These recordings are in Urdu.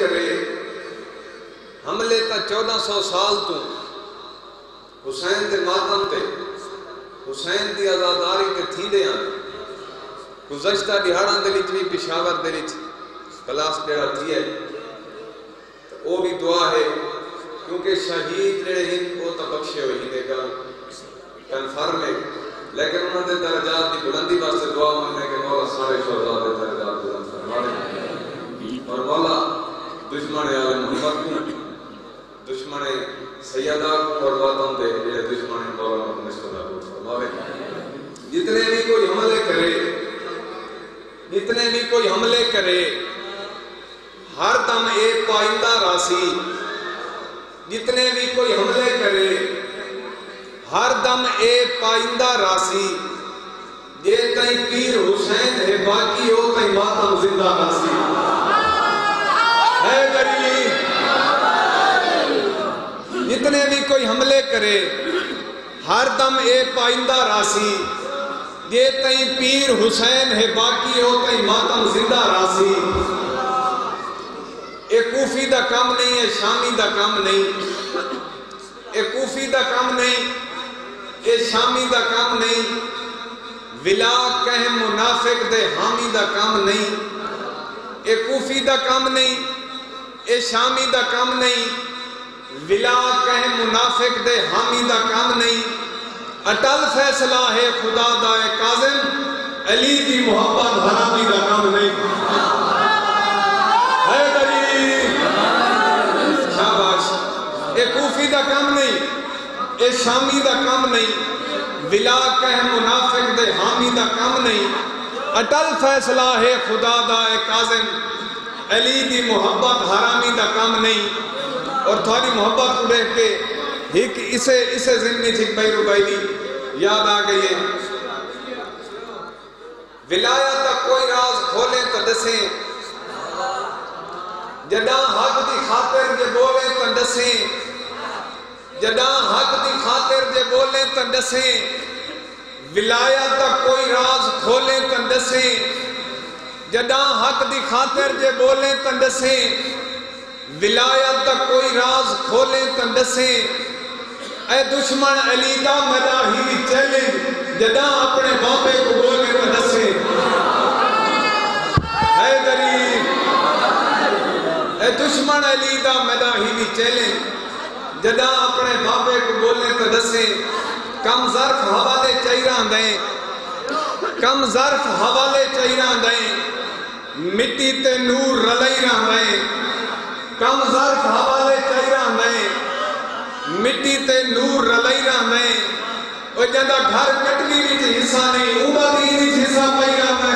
کرے حملے تا چودہ سو سال تو حسین دے ماتم تے حسین دی آزاداری تے تھی دے آن۔ گزشتہ دیہاڑاں دے لچ بھی پشاور دے لچ کلاس ڈیڑا تھی جی ہے وہ بھی دعا ہے، کیونکہ شہید جڑے ہیں وہ تو بخشے ہوئی دے گا کنفرم ہے۔ لیکن انہوں نے درجات کی بلندی واسطے دعا مانگنے کہ مولا سارے شہداء دے درجات بلند فرما دے۔ اور مولا دشمن عالم محمد کو، دشمن سیدہ کو اور وطن دے یہ دشمن مولا محمد صلی اللہ فرما دے جتنے بھی کوئی حملے کرے، جتنے بھی کوئی حملے کرے، ہر دم ایک پائندہ راسی، جتنے بھی کوئی حملے کرے، ہر دم اے پائندہ راسی، جے کہیں پیر حسین ہے، باقی ہو کہیں ماتم زندہ راسی۔ ہے غریب جتنے بھی کوئی حملے کرے، ہر دم اے پائندہ راسی جے کہیں پیر حسین ہے، باقی ہو کہیں ماتم زندہ راسی۔ اے کوفی دا کم نہیں ہے شامی دا کم نہیں۔ اے کوفی دا کم نہیں، اے شامی دا کام نہیں۔ ولا کہہ منافق دے، حامی دا کام نہیں۔ اے کوفی دا کام نہیں۔ اے شامی دا کام نہیں، ولا کہہ منافق دے حامی دا کام نہیں۔ اٹل فیصلہ ہے خدا دا اے قاظم علی دی محبت حرامی دا کام نہیں۔ حیدری شاباش، اے کوفی دا کام نہیں، اے شامی دا کم نہیں۔ ولا کہہ منافق دے حامی دا کم نہیں۔ اٹل فیصلہ ہے خدا دا اے قاظم علی دی محبت حرامی دا کم نہیں، اور تھوڑی محبت کو دیکھ کے ایک اسے اسے ذہنی تھی بھائی ربائی دی۔ یاد آ گئی ہے۔ ولایت کا کوئی راز کھولے تو دسیں۔ جدہ حق دی خاطر جے بولے تو دسیں۔ جدہ حق دی خاطر جے بولیں تو دسیں۔ ولایت تا کوئی راز کھولیں تو دسیں۔ جدہ حق دی خاطر جے بولیں تو دسیں، ولایت تا کوئی راز کھولیں تو دسیں۔ اے دشمن علی دا ملاہی چیلنج جدہ اپنے باپے کو بولیں تو دسیں۔ اے غریب اے دشمن علی دا ملاہی چیلنج جدہ اپنے بابے کو بولنے تو دسیں۔ کم ظرف حوالے چاہیران دیں۔ کم ظرف حوالے چاہیران دیں۔ مٹی تے نور رلائی رلائیران دیں کم ظرف حوالے چاہی چاہیران دیں مٹی تے نور رلائی رلائیران دیں اور جدہ گھر کٹنی بھی حصہ نہیں اوبا دینی بھی حصہ پائی دیں اے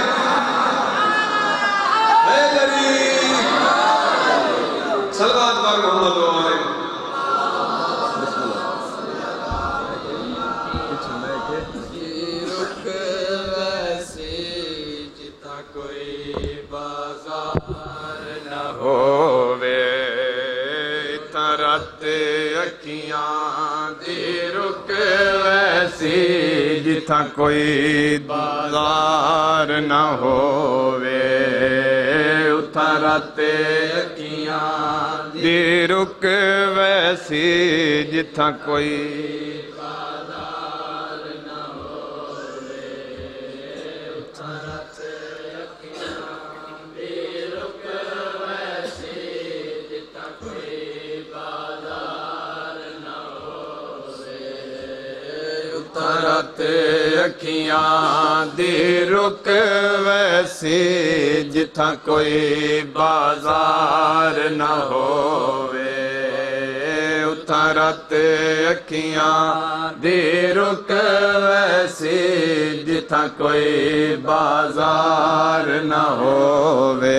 ہووے ترت اکیاں دی رک ویسی جتھا کوئی بازار نہ ہووے اترت اکیاں دی رک ویسی جتھا کوئی اکھیاں دی رک ویسی جتھا کوئی بازار نہ ہووے اترت اکھیاں دی رک ویسی جتھا کوئی بازار نہ ہووے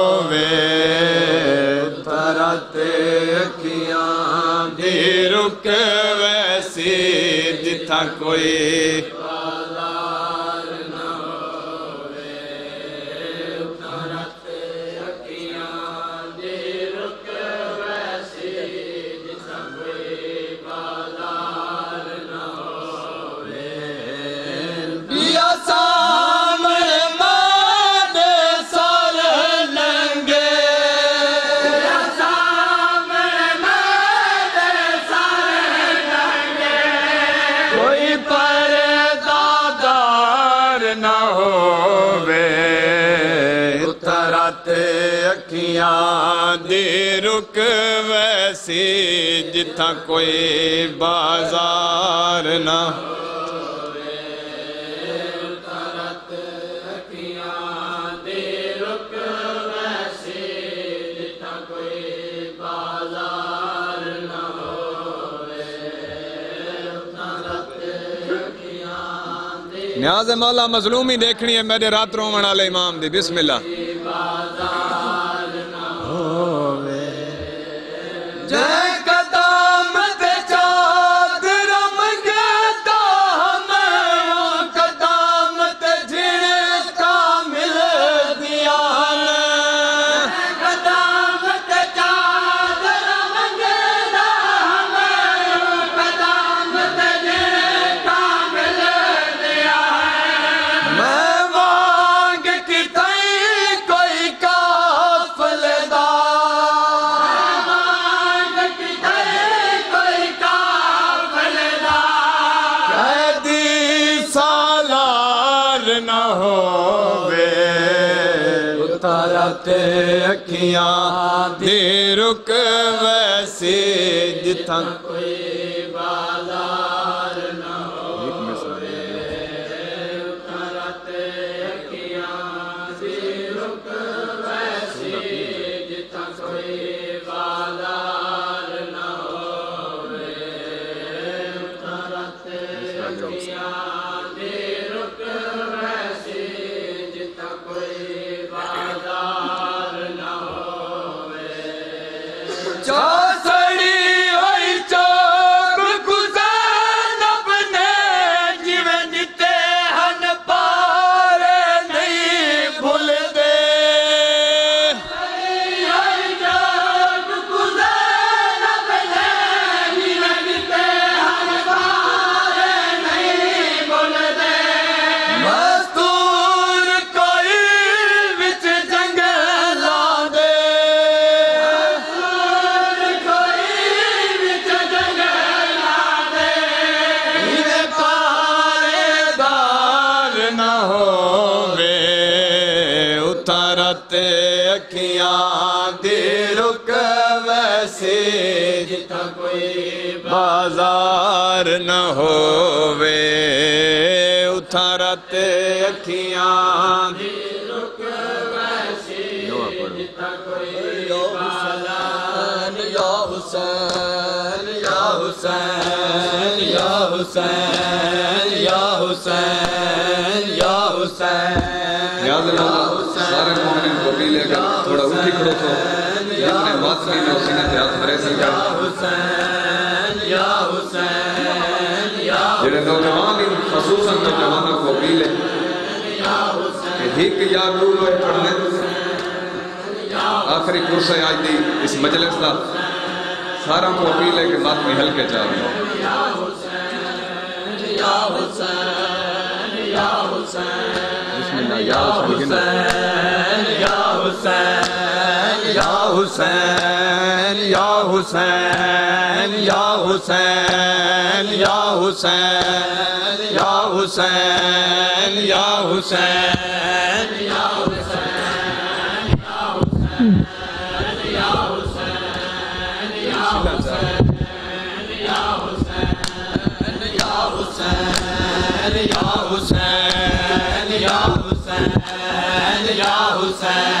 ਸੁਖ ਵੈਸੇ ਜਿਥਾ ਕੋਈ رک ویسی جتھا کوئی بازار نہ نیاز مولا مظلومی دیکھنی ہے میرے رات رومن والے امام دی، بسم اللہ۔ اخیاں دھی رک ویشے جتنا کوئی بالارے اتنا تے اخیاں رک ویسی جتنا کوئی بالار ہوا تے دے رک ویسی جتنا کوئی بازار نہ ہووے اترت اکھیاں دی رک ویسے جتا کوئی بازار یا حسین یا حسین یا حسین یا حسین یا حسین یاد اللہ سارے مومن کو بھی لے کر تھوڑا اٹھی کھڑو تو جتنے مات میں جو سینے ہاتھ مرے سے جا حسین یا جڑے نوجوان خصوصاً نوجوانوں کو بھی لے کہ ہک یا گولو ہے پڑھنے۔ آخری کورس ہے آج دی اس مجلس دا۔ سارا کو اپیل ہے کہ مات میں ہلکے چاہ رہے ہیں۔ یا حسین یا حسین یا حسین یا حسین یا حسین یا حسین یا حسین یا حسین۔ یا حسین یا حسین یا حسین یا حسین یا حسین یا حسین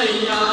哎呀。